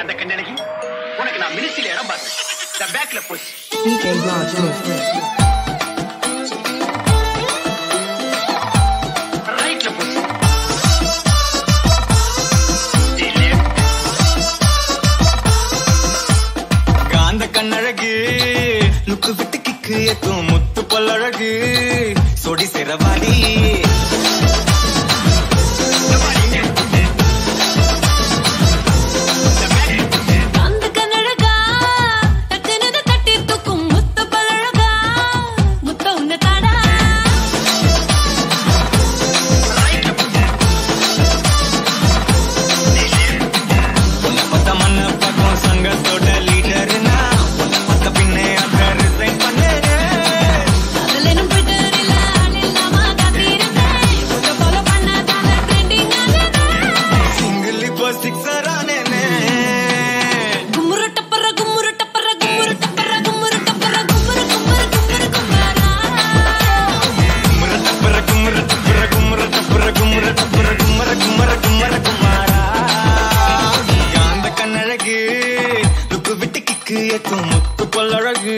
அந்த கண்ணனகி உனக்கு நான் மினிஸ்ட்ரியில இடம் பார்த்தேன். பேக்ல போச்சு கண்ணழகு லுக்கு விட்டு கிக்கு எத்தும் முத்து பல்லழகு. சொடி சிறவாடி கேட்கும் முத்து பல்லழகு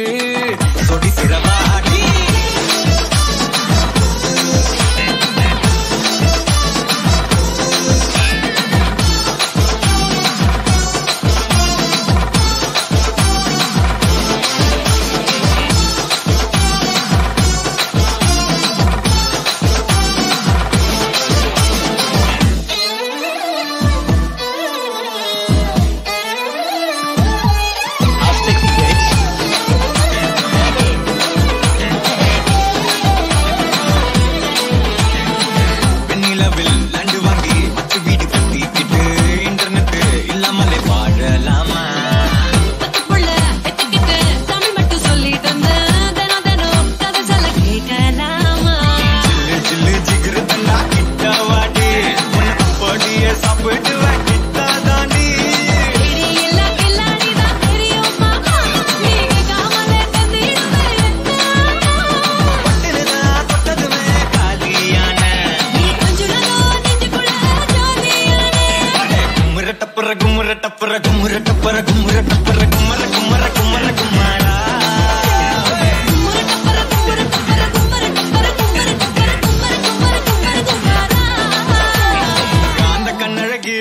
டப்பர குமுற டப்பர குமுற டப்பர குமுற டப்பர குமர குமர குமர குமாரா காந்த கண்ணழகு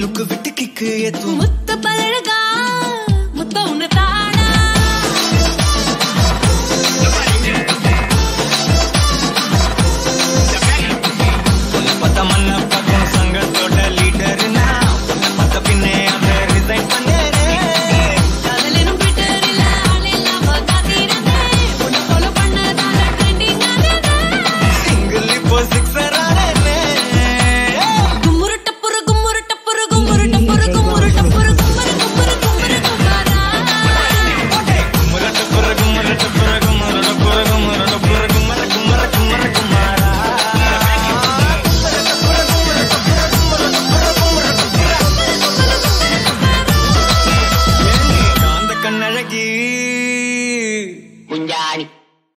லுக்கு விட்டு கிக்கு ஏத்து முத்த பழகா